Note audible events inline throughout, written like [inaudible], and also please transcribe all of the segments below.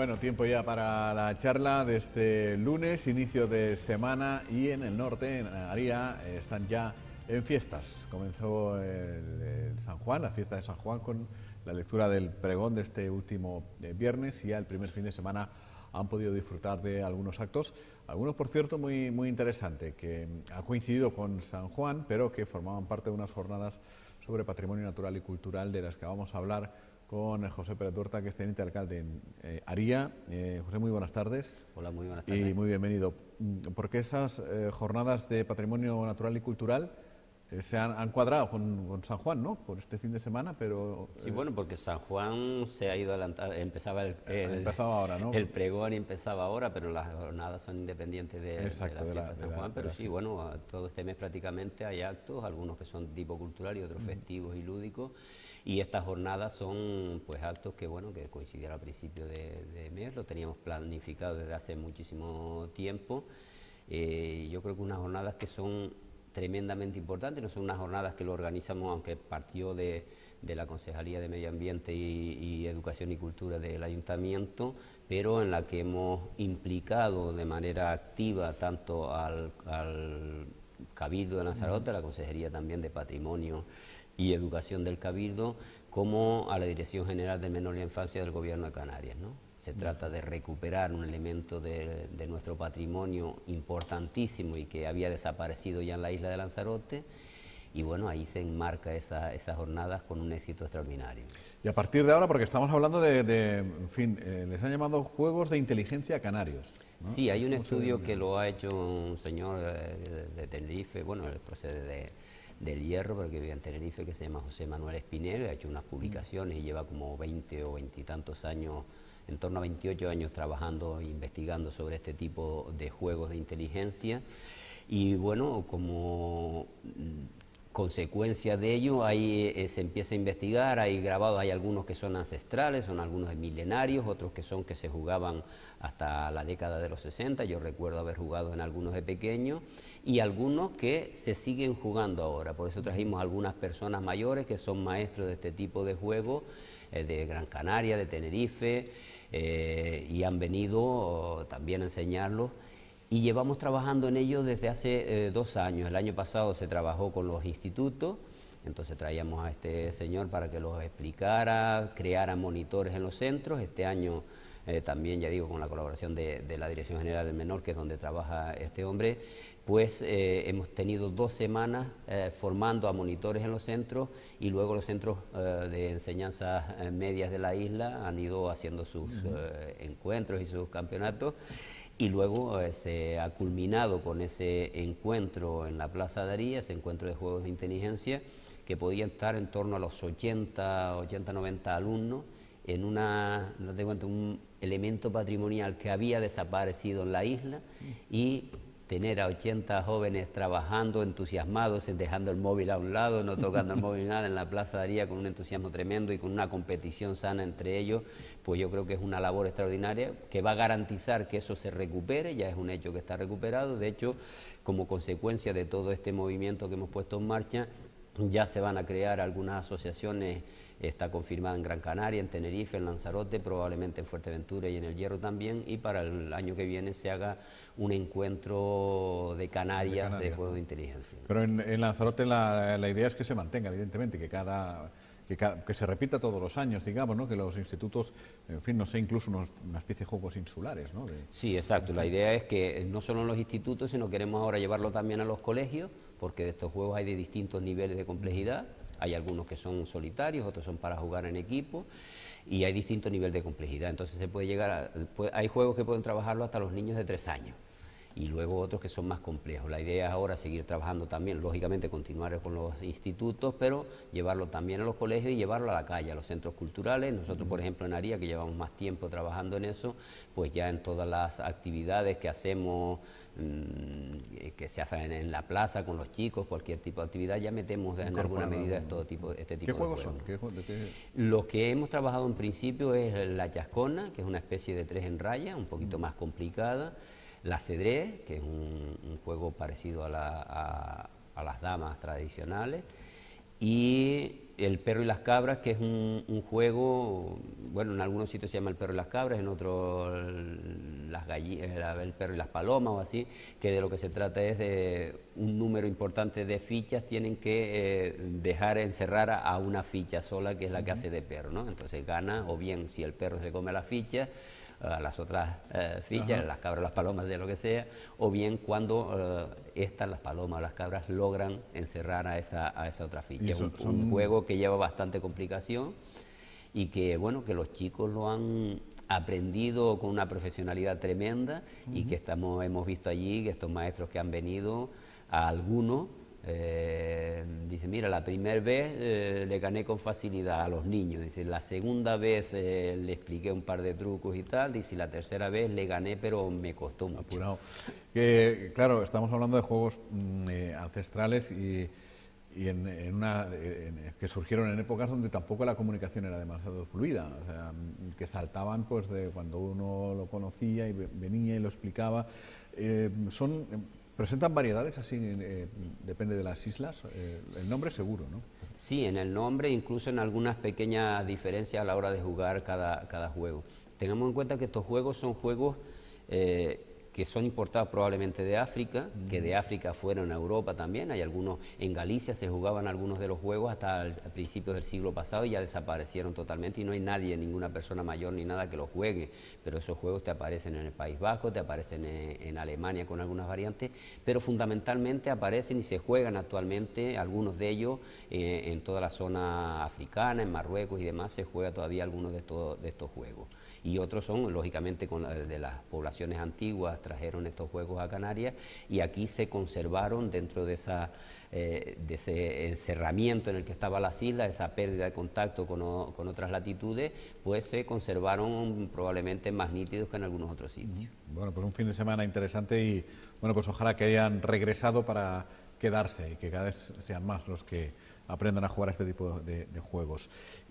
Bueno, tiempo ya para la charla de este lunes, inicio de semana y en el norte, en Aría, están ya en fiestas. Comenzó el, San Juan, la fiesta de San Juan con la lectura del pregón de este último eh, viernes y ya el primer fin de semana han podido disfrutar de algunos actos, algunos por cierto muy, muy interesantes, que ha coincidido con San Juan, pero que formaban parte de unas jornadas sobre patrimonio natural y cultural de las que vamos a hablar con José Pérez Duerta, que es teniente alcalde en eh, Aría. Eh, José, muy buenas tardes. Hola, muy buenas tardes. Y muy bienvenido. Mm, ¿Por qué esas eh, jornadas de patrimonio natural y cultural se han, cuadrado con, San Juan, ¿no? Por este fin de semana, pero... Sí, bueno, porque San Juan se ha ido adelantando, empezaba el, ahora, ¿no? el pregón y empezaba ahora, pero las jornadas son independientes de, la fiesta de, San Juan, pero sí, bueno, todo este mes prácticamente hay actos, algunos que son tipo cultural y otros festivos y lúdicos, y estas jornadas son pues actos que bueno que coincidieron al principio de, mes, lo teníamos planificado desde hace muchísimo tiempo. Eh, yo creo que unas jornadas que son tremendamente importantes, no son unas jornadas que lo organizamos, aunque partió de, la Concejalía de Medio Ambiente y, Educación y Cultura del Ayuntamiento, pero en la que hemos implicado de manera activa tanto al, Cabildo de Lanzarote, a la Consejería también de Patrimonio y Educación del Cabildo, como a la Dirección General de Menor y Infancia del Gobierno de Canarias. Se trata de recuperar un elemento de, nuestro patrimonio importantísimo y que había desaparecido ya en la isla de Lanzarote. Y bueno, ahí se enmarca esa, esas jornadas con un éxito extraordinario. Y a partir de ahora, porque estamos hablando de, en fin, eh, les han llamado Juegos de Inteligencia Canarios. Sí, hay un estudio que lo ha hecho un señor de, de Tenerife, bueno, él procede de, del Hierro, porque vive en Tenerife, que se llama José Manuel Espinel, ha hecho unas publicaciones y lleva como 20 o 20 y tantos años, en torno a 28 años trabajando e investigando sobre este tipo de juegos de inteligencia. Y bueno, como consecuencia de ello, ahí eh, se empieza a investigar, hay grabados, hay algunos que son ancestrales, son algunos milenarios, otros que son que se jugaban hasta la década de los 60, yo recuerdo haber jugado en algunos de pequeño, y algunos que se siguen jugando ahora, por eso trajimos algunas personas mayores que son maestros de este tipo de juego, eh, de Gran Canaria, de Tenerife, eh, y han venido oh, también a enseñarlos y llevamos trabajando en ello desde hace eh, dos años. El año pasado se trabajó con los institutos, entonces traíamos a este señor para que los explicara, creara monitores en los centros. Este año eh, también, ya digo, con la colaboración de, la Dirección General del Menor, que es donde trabaja este hombre, pues eh, hemos tenido dos semanas formando a monitores en los centros y luego los centros de enseñanza medias de la isla han ido haciendo sus encuentros y sus campeonatos. Y luego eh, se ha culminado con ese encuentro en la Plaza de Aría, ese encuentro de juegos de inteligencia, que podía estar en torno a los 80, 80, 90 alumnos en una, un elemento patrimonial que había desaparecido en la isla y tener a 80 jóvenes trabajando, entusiasmados, dejando el móvil a un lado, no tocando el [laughs] móvil nada en la Plaza Daría con un entusiasmo tremendo y con una competición sana entre ellos, pues yo creo que es una labor extraordinaria que va a garantizar que eso se recupere, ya es un hecho que está recuperado, de hecho, como consecuencia de todo este movimiento que hemos puesto en marcha, ya se van a crear algunas asociaciones está confirmada en Gran Canaria, en Tenerife, en Lanzarote, probablemente en Fuerteventura y en el Hierro también, y para el año que viene se haga un encuentro de Canarias de, juego de inteligencia. Pero en, Lanzarote la, idea es que se mantenga, evidentemente, que cada que, se repita todos los años, digamos, ¿no? que los institutos, en fin, no sé, incluso una especie de juegos insulares. ¿no? Sí, exacto. La idea es que no solo en los institutos, sino queremos ahora llevarlo también a los colegios, porque de estos juegos hay de distintos niveles de complejidad hay algunos que son solitarios, otros son para jugar en equipo y hay distintos niveles de complejidad. Entonces se puede llegar a, hay juegos que pueden trabajarlo hasta los niños de tres años y luego otros que son más complejos. La idea es ahora seguir trabajando también, lógicamente continuar con los institutos, pero llevarlo también a los colegios y llevarlo a la calle, a los centros culturales. Nosotros, por ejemplo, en Aría, que llevamos más tiempo trabajando en eso, pues ya en todas las actividades que hacemos, mm, que se hacen en la plaza con los chicos, cualquier tipo de actividad, ya metemos en alguna medida este tipo, este tipo ¿Qué juegos, son? ¿Qué, Los que hemos trabajado en principio es la chascona, que es una especie de tres en raya, un poquito más complicada. La cedré, que es un, juego parecido a, las damas tradicionales, y el perro y las cabras, que es un, juego, bueno, en algunos sitios se llama el perro y las cabras, en otros las el perro y las palomas o así, que de lo que se trata es de un número importante de fichas, tienen que eh, dejar encerrar a, una ficha sola, que es la que hace de perro, ¿no? Entonces gana, o bien si el perro se come la ficha, a las otras eh, fichas, las cabras, las palomas, de lo que sea, o bien cuando eh, estas, las palomas, las cabras, logran encerrar a esa, a esa otra ficha. Es un, juego que lleva bastante complicación y que, bueno, que los chicos lo han aprendido con una profesionalidad tremenda y que estamos, hemos visto allí que estos maestros que han venido, a algunos, eh, dice, mira, la primera vez eh, le gané con facilidad a los niños, dice, la segunda vez eh, le expliqué un par de trucos y tal, dice, la tercera vez le gané, pero me costó mucho. Apurado. Claro, estamos hablando de juegos mm, ancestrales y, en, una, que surgieron en épocas donde tampoco la comunicación era demasiado fluida, o sea, mm, que saltaban pues de cuando uno lo conocía y venía y lo explicaba. son ¿Presentan variedades así, eh, depende de las islas? Eh, el nombre seguro, ¿no? Sí, en el nombre, incluso en algunas pequeñas diferencias a la hora de jugar cada, cada juego. Tengamos en cuenta que estos juegos son juegos eh, que son importados probablemente de África, que de África fueron a Europa también. Hay algunos, en Galicia se jugaban algunos de los juegos hasta el, principios del siglo pasado y ya desaparecieron totalmente y no hay nadie, ninguna persona mayor ni nada que los juegue. Pero esos juegos te aparecen en el País Vasco, te aparecen en, Alemania con algunas variantes, pero fundamentalmente aparecen y se juegan actualmente algunos de ellos eh, en toda la zona africana, en Marruecos y demás, se juega todavía algunos de estos, de estos juegos y otros son, lógicamente, con de las poblaciones antiguas trajeron estos juegos a Canarias y aquí se conservaron dentro de, esa, eh, de ese encerramiento en el que estaba las islas, esa pérdida de contacto con, otras latitudes, pues se conservaron probablemente más nítidos que en algunos otros sitios. Bueno, pues un fin de semana interesante y bueno, pues ojalá que hayan regresado para quedarse y que cada vez sean más los que aprendan a jugar este tipo de, de juegos.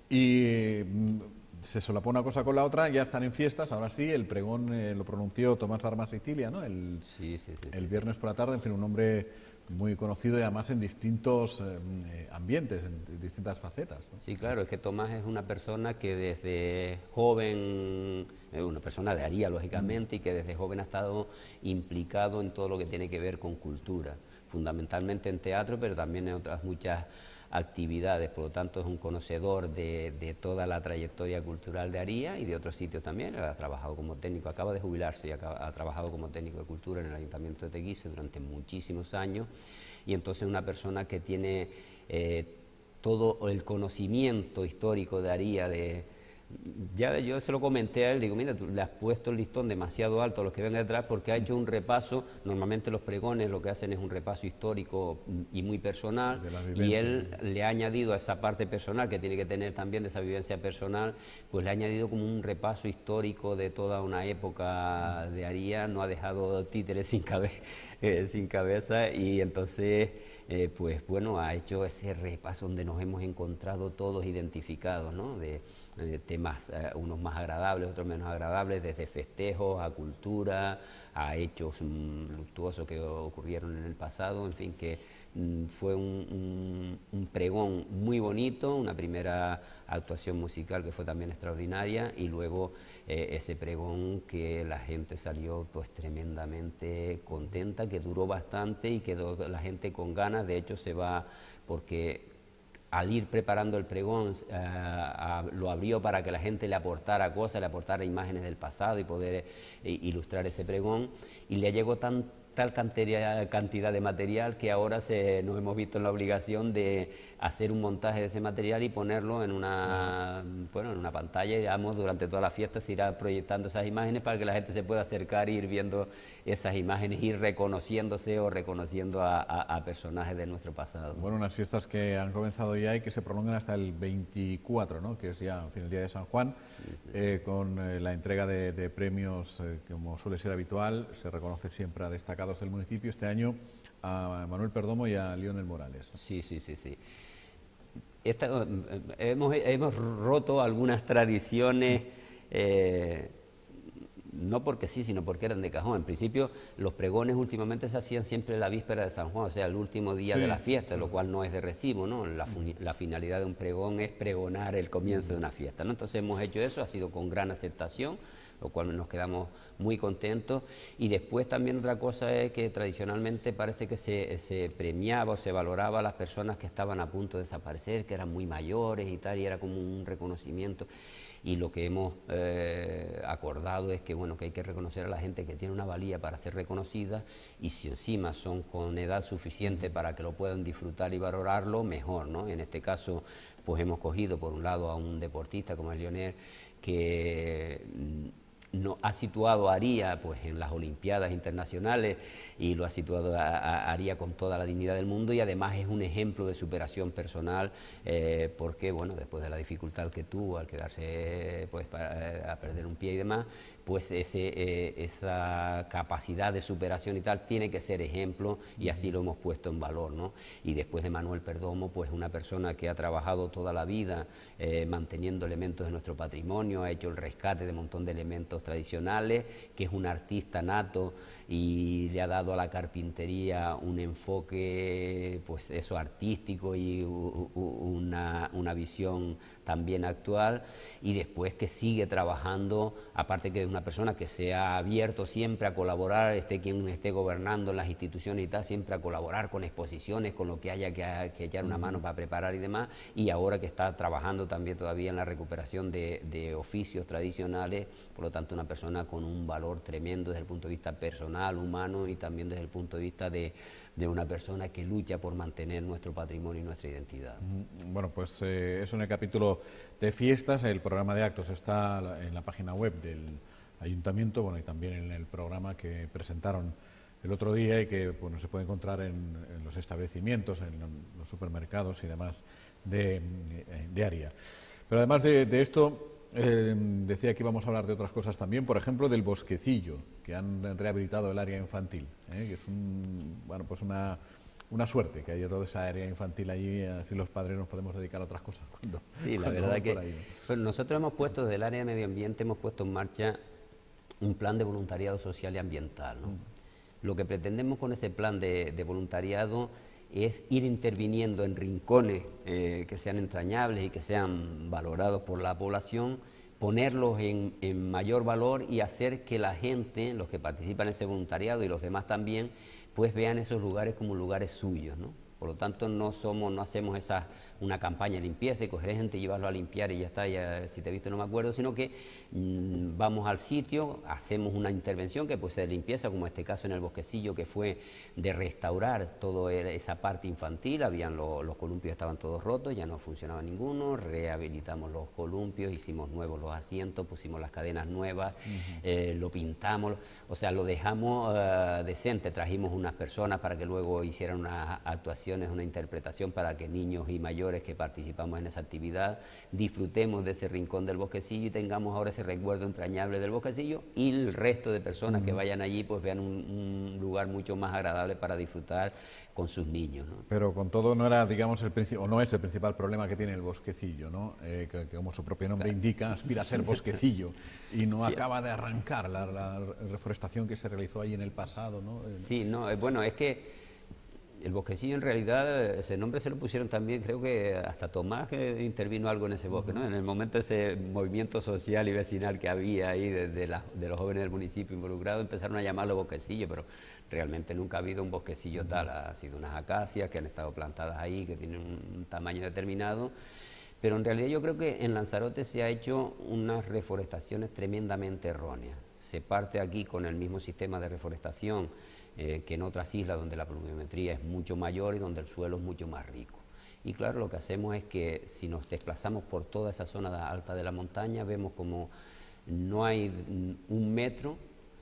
Y mm, se solapó una cosa con la otra, ya están en fiestas, ahora sí, el pregón eh, lo pronunció Tomás Armas Sicilia, ¿no? El, sí, sí, sí, el viernes por la tarde, en fin, un hombre muy conocido y además en distintos eh, eh, ambientes, en distintas facetas. Sí, claro, es que Tomás es una persona que desde joven, una persona de Aría, lógicamente, y que desde joven ha estado implicado en todo lo que tiene que ver con cultura, fundamentalmente en teatro, pero también en otras muchas actividades, por lo tanto es un conocedor de, toda la trayectoria cultural de Aría y de otros sitios también, ha trabajado como técnico, acaba de jubilarse y ha trabajado como técnico de cultura en el Ayuntamiento de Teguise durante muchísimos años. Y entonces una persona que tiene eh, todo el conocimiento histórico de Aría, de, ya yo se lo comenté a él, digo, mira, tú le has puesto el listón demasiado alto a los que vengan detrás porque ha hecho un repaso, normalmente los pregones lo que hacen es un repaso histórico y muy personal, y él le ha añadido a esa parte personal que tiene que tener también de esa vivencia personal, pues le ha añadido como un repaso histórico de toda una época de Aría, no ha dejado títeres [laughs] sin, eh, sin cabeza y entonces... Eh, pues bueno, ha hecho ese repaso donde nos hemos encontrado todos identificados, ¿no? De, temas, eh, unos más agradables, otros menos agradables, desde festejos a cultura, a hechos mm, luctuosos que ocurrieron en el pasado, en fin, que fue un, pregón muy bonito, una primera actuación musical que fue también extraordinaria y luego eh, ese pregón que la gente salió pues tremendamente contenta, que duró bastante y quedó la gente con ganas, de hecho se va porque al ir preparando el pregón, eh, lo abrió para que la gente le aportara cosas, le aportara imágenes del pasado y poder eh, ilustrar ese pregón. Y le llegó tan, tal cantidad, de material que ahora se, nos hemos visto en la obligación de hacer un montaje de ese material y ponerlo en una, bueno, en una pantalla digamos, durante toda la fiesta se irá proyectando esas imágenes para que la gente se pueda acercar e ir viendo esas imágenes, ir reconociéndose o reconociendo a, personajes de nuestro pasado. Bueno, unas fiestas que han comenzado ya y que se prolongan hasta el 24, ¿no? que es ya fin, el día de San Juan, eh, con eh, la entrega de, premios, eh, como suele ser habitual, se reconoce siempre a destacados del municipio. Este año a Manuel Perdomo y a Lionel Morales. Sí, sí, sí, sí. hemos, hemos, roto algunas tradiciones no porque sí, sino porque eran de cajón. En principio, los pregones últimamente se hacían siempre la víspera de San Juan, o sea, el último día de la fiesta, lo cual no es de recibo, ¿no? La, la, finalidad de un pregón es pregonar el comienzo de una fiesta, ¿no? Entonces hemos hecho eso, ha sido con gran aceptación lo cual nos quedamos muy contentos. Y después también otra cosa es que tradicionalmente parece que se, premiaba o se valoraba a las personas que estaban a punto de desaparecer, que eran muy mayores y tal, y era como un reconocimiento. Y lo que hemos eh, acordado es que, bueno, que hay que reconocer a la gente que tiene una valía para ser reconocida y si encima son con edad suficiente para que lo puedan disfrutar y valorarlo, mejor, ¿no? En este caso, pues hemos cogido por un lado a un deportista como el Lionel que mm, no, ha situado a Aría pues, en las Olimpiadas Internacionales y lo ha situado a, Aría con toda la dignidad del mundo y además es un ejemplo de superación personal eh, porque bueno, después de la dificultad que tuvo al quedarse pues, a perder un pie y demás, pues ese, eh, esa capacidad de superación y tal tiene que ser ejemplo y así lo hemos puesto en valor. ¿no? Y después de Manuel Perdomo, pues una persona que ha trabajado toda la vida eh, manteniendo elementos de nuestro patrimonio, ha hecho el rescate de un montón de elementos tradicionales, que es un artista nato y le ha dado a la carpintería un enfoque, pues eso, artístico y una, una visión también actual. Y después que sigue trabajando, aparte que es una persona que se ha abierto siempre a colaborar, esté quien esté gobernando las instituciones y tal, siempre a colaborar con exposiciones, con lo que haya que, echar una mano para preparar y demás, y ahora que está trabajando también todavía en la recuperación de, de oficios tradicionales, por lo tanto una persona con un valor tremendo desde el punto de vista personal, humano y también desde el punto de vista de de una persona que lucha por mantener nuestro patrimonio y nuestra identidad. Bueno, pues eh, eso en el capítulo de fiestas, el programa de actos está en la página web del ayuntamiento, bueno, y también en el programa que presentaron el otro día y que bueno, se puede encontrar en, los establecimientos, en los supermercados y demás de, de Aria. Pero además de esto, eh, decía que íbamos a hablar de otras cosas también, por ejemplo, del bosquecillo, que han rehabilitado el área infantil, ¿eh? que es bueno, pues una, una suerte que haya toda esa área infantil allí, así los padres nos podemos dedicar a otras cosas. [laughs] sí, la verdad que pues nosotros hemos puesto, desde el área de medio ambiente, hemos puesto en marcha un plan de voluntariado social y ambiental. Mm. Lo que pretendemos con ese plan de, de voluntariado es ir interviniendo en rincones eh, que sean entrañables y que sean valorados por la población, ponerlos en, en, mayor valor y hacer que la gente, los que participan en ese voluntariado y los demás también, pues vean esos lugares como lugares suyos, ¿no? Por lo tanto, no somos, no hacemos esa, una campaña de limpieza y coger gente y llevarlo a limpiar y ya está, ya, si te he visto no me acuerdo, sino que mm, vamos al sitio, hacemos una intervención que puede ser de limpieza, como este caso en el bosquecillo, que fue de restaurar toda esa parte infantil, habían los columpios estaban todos rotos, ya no funcionaba ninguno, rehabilitamos los columpios, hicimos nuevos los asientos, pusimos las cadenas nuevas, eh, lo pintamos, o sea, lo dejamos eh, decente, trajimos unas personas para que luego hicieran una actuación es una interpretación para que niños y mayores que participamos en esa actividad disfrutemos de ese rincón del bosquecillo y tengamos ahora ese recuerdo entrañable del bosquecillo y el resto de personas que vayan allí pues vean un, lugar mucho más agradable para disfrutar con sus niños. Pero con todo no era, digamos, el o no es el principal problema que tiene el bosquecillo, ¿no? Eh, que, como su propio nombre indica, aspira a ser bosquecillo [laughs] y no acaba de arrancar la, reforestación que se realizó ahí en el pasado, ¿no? Sí, no, eh, bueno, es que el bosquecillo en realidad, ese nombre se lo pusieron también, creo que hasta Tomás que intervino algo en ese bosque, ¿no? En el momento ese movimiento social y vecinal que había ahí de, de, los jóvenes del municipio involucrados, empezaron a llamarlo bosquecillo, pero realmente nunca ha habido un bosquecillo tal, ha sido unas acacias que han estado plantadas ahí, que tienen un tamaño determinado, pero en realidad yo creo que en Lanzarote se ha hecho unas reforestaciones tremendamente erróneas. Se parte aquí con el mismo sistema de reforestación eh, que en otras islas donde la pluviometría es mucho mayor y donde el suelo es mucho más rico. Y claro, lo que hacemos es que si nos desplazamos por toda esa zona alta de la montaña, vemos como no hay un metro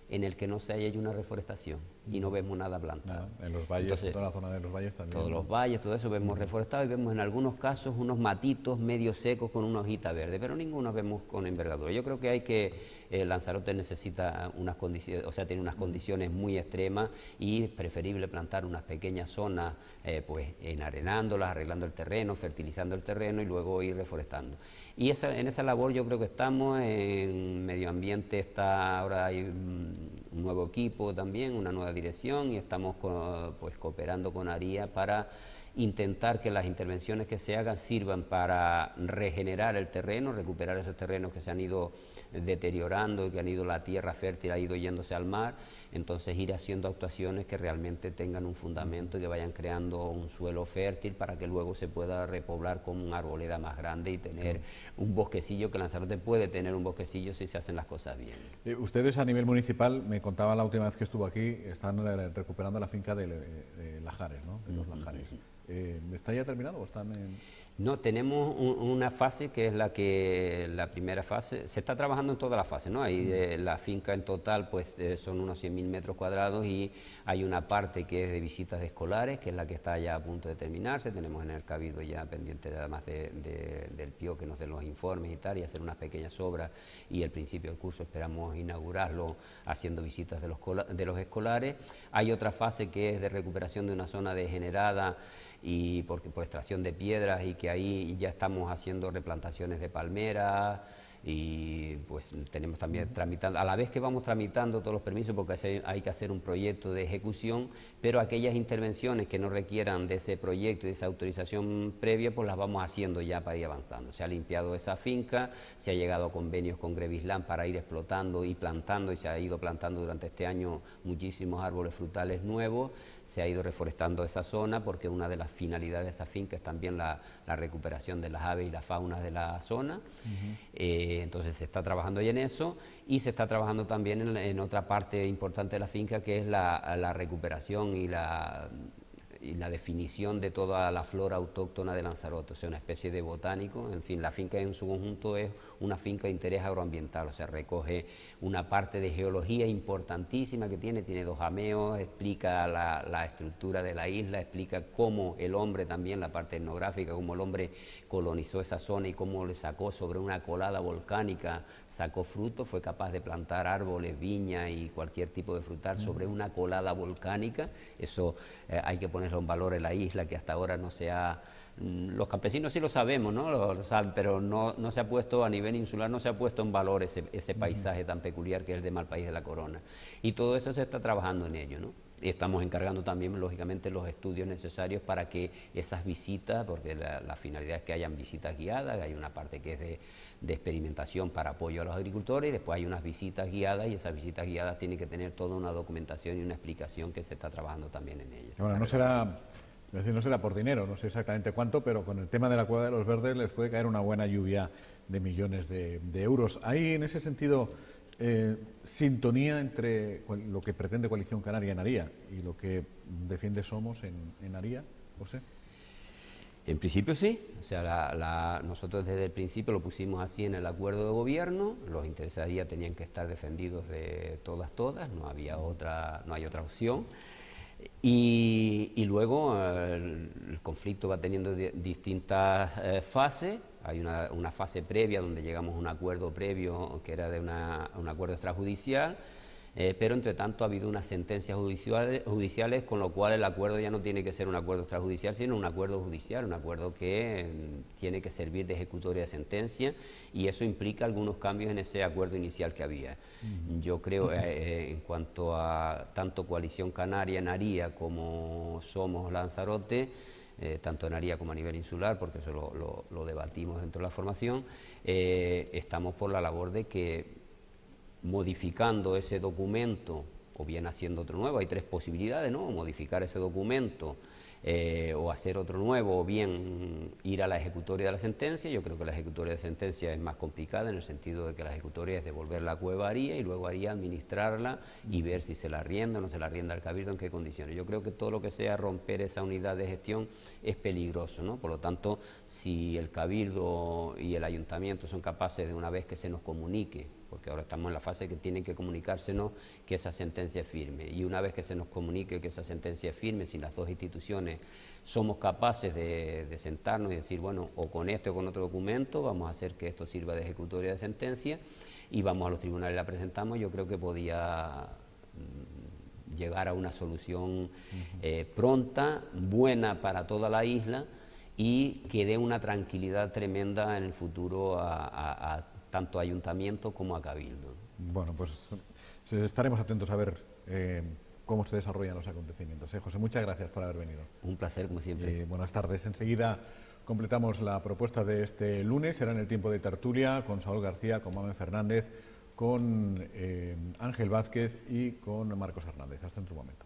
en el que no se haya hecho una reforestación y no vemos nada plantado. en los valles, toda la zona de los valles también. Todos los valles, todo eso vemos reforestado y vemos en algunos casos unos matitos medio secos con una hojita verde, pero ninguno vemos con envergadura. Yo creo que hay que eh, Lanzarote necesita unas condiciones, o sea, tiene unas condiciones muy extremas y es preferible plantar unas pequeñas zonas, eh, pues enarenándolas, arreglando el terreno, fertilizando el terreno y luego ir reforestando. Y esa, en esa labor yo creo que estamos, en medio ambiente está, ahora hay un nuevo equipo también, una nueva dirección y estamos pues cooperando con ARIA para intentar que las intervenciones que se hagan sirvan para regenerar el terreno, recuperar esos terrenos que se han ido deteriorando, que han ido la tierra fértil, ha ido yéndose al mar, entonces ir haciendo actuaciones que realmente tengan un fundamento y que vayan creando un suelo fértil para que luego se pueda repoblar con una arboleda más grande y tener un bosquecillo, que Lanzarote puede tener un bosquecillo si se hacen las cosas bien. Eh, ustedes a nivel municipal, me contaba la última vez que estuvo aquí, están eh, recuperando la finca de, Lajares, ¿no? de los Lajares. Eh, ¿Está ya terminado o están en...? No, tenemos una fase que es la que la primera fase, se está trabajando en toda la fase, ¿no? Hay eh, la finca en total pues eh, son unos 100.000 metros cuadrados y hay una parte que es de visitas de escolares, que es la que está ya a punto de terminarse, tenemos en el Cabildo ya pendiente además del PIO que nos den los informes y tal, y hacer unas pequeñas obras y el principio del curso esperamos inaugurarlo haciendo visitas de los, de los escolares. Hay otra fase que es de recuperación de una zona degenerada y por, por extracción de piedras y que ahí ya estamos haciendo replantaciones de palmeras, y pues tenemos también tramitando, a la vez que vamos tramitando todos los permisos, porque hay que hacer un proyecto de ejecución, pero aquellas intervenciones que no requieran de ese proyecto y de esa autorización previa, pues las vamos haciendo ya para ir avanzando. Se ha limpiado esa finca, se ha llegado a convenios con Grevislán para ir explotando y plantando, y se ha ido plantando durante este año muchísimos árboles frutales nuevos, se ha ido reforestando esa zona, porque una de las finalidades de esa finca es también la, recuperación de las aves y la fauna de la zona. Eh, entonces se está trabajando ya en eso y se está trabajando también en, otra parte importante de la finca que es la recuperación y la y la definición de toda la flora autóctona de Lanzarote, o sea, una especie de botánico. En fin, la finca en su conjunto es una finca de interés agroambiental, o sea, recoge una parte de geología importantísima que tiene, tiene dos ameos, explica la, la estructura de la isla, explica cómo el hombre también, la parte etnográfica, cómo el hombre colonizó esa zona y cómo le sacó sobre una colada volcánica, sacó frutos, fue capaz de plantar árboles, viña y cualquier tipo de frutal sobre una colada volcánica. Eso eh, hay que ponerlo en valor en la isla, que hasta ahora no se ha... Mm, los campesinos sí lo sabemos, ¿no? Lo, saben, pero no, no, se ha puesto a nivel insular, no se ha puesto en valor ese, ese paisaje tan peculiar que es el de Malpaís de la Corona. Y todo eso se está trabajando en ello, ¿no? Y estamos encargando también, lógicamente, los estudios necesarios para que esas visitas, porque la, finalidad es que hayan visitas guiadas, hay una parte que es de, experimentación para apoyo a los agricultores, y después hay unas visitas guiadas, y esas visitas guiadas tienen que tener toda una documentación y una explicación que se está trabajando también en ellas. Bueno, no será, decir, no será por dinero, no sé exactamente cuánto, pero con el tema de la cueva de los verdes les puede caer una buena lluvia de millones de, de euros. Hay, en ese sentido eh, sintonía entre lo que pretende Coalición Canaria en Aría y lo que defiende Somos en, en Aría, José? En principio sí, o sea, nosotros desde el principio lo pusimos así en el acuerdo de gobierno, los intereses de Aría tenían que estar defendidos de todas, todas, no había otra, no hay otra opción. Y, luego eh, el, conflicto va teniendo distintas eh, fases hay una, una, fase previa donde llegamos a un acuerdo previo que era de una, un acuerdo extrajudicial, eh, pero entre tanto ha habido unas sentencias judiciales, judiciales, con lo cual el acuerdo ya no tiene que ser un acuerdo extrajudicial, sino un acuerdo judicial, un acuerdo que mm, tiene que servir de ejecutoria de sentencia y eso implica algunos cambios en ese acuerdo inicial que había. Yo creo, eh, eh, en cuanto a tanto Coalición Canaria, Naría, como Somos Lanzarote, eh, tanto en Aría como a nivel insular, porque eso lo, debatimos dentro de la formación, eh, estamos por la labor de que modificando ese documento o bien haciendo otro nuevo, hay tres posibilidades, ¿no? Modificar ese documento eh, o hacer otro nuevo, o bien ir a la ejecutoria de la sentencia. Yo creo que la ejecutoria de sentencia es más complicada en el sentido de que la ejecutoria es devolver la cueva a Aría y luego haría administrarla y ver si se la rienda o no se la rienda al cabildo, en qué condiciones. Yo creo que todo lo que sea romper esa unidad de gestión es peligroso, ¿no? Por lo tanto, si el cabildo y el ayuntamiento son capaces de una vez que se nos comunique porque ahora estamos en la fase que tienen que comunicársenos que esa sentencia es firme. Y una vez que se nos comunique que esa sentencia es firme, si las dos instituciones somos capaces de, sentarnos y decir, bueno, o con este o con otro documento, vamos a hacer que esto sirva de ejecutoria de sentencia, y vamos a los tribunales y la presentamos, yo creo que podía mm, llegar a una solución eh, pronta, buena para toda la isla y que dé una tranquilidad tremenda en el futuro a, tanto a ayuntamiento como a cabildo. Bueno, pues estaremos atentos a ver eh, cómo se desarrollan los acontecimientos. ¿eh? José, muchas gracias por haber venido. Un placer, como siempre. buenas tardes. Enseguida completamos la propuesta de este lunes. Será en el tiempo de tertulia con Saúl García, con Mamen Fernández, con eh, Ángel Vázquez y con Marcos Hernández. Hasta en otro momento.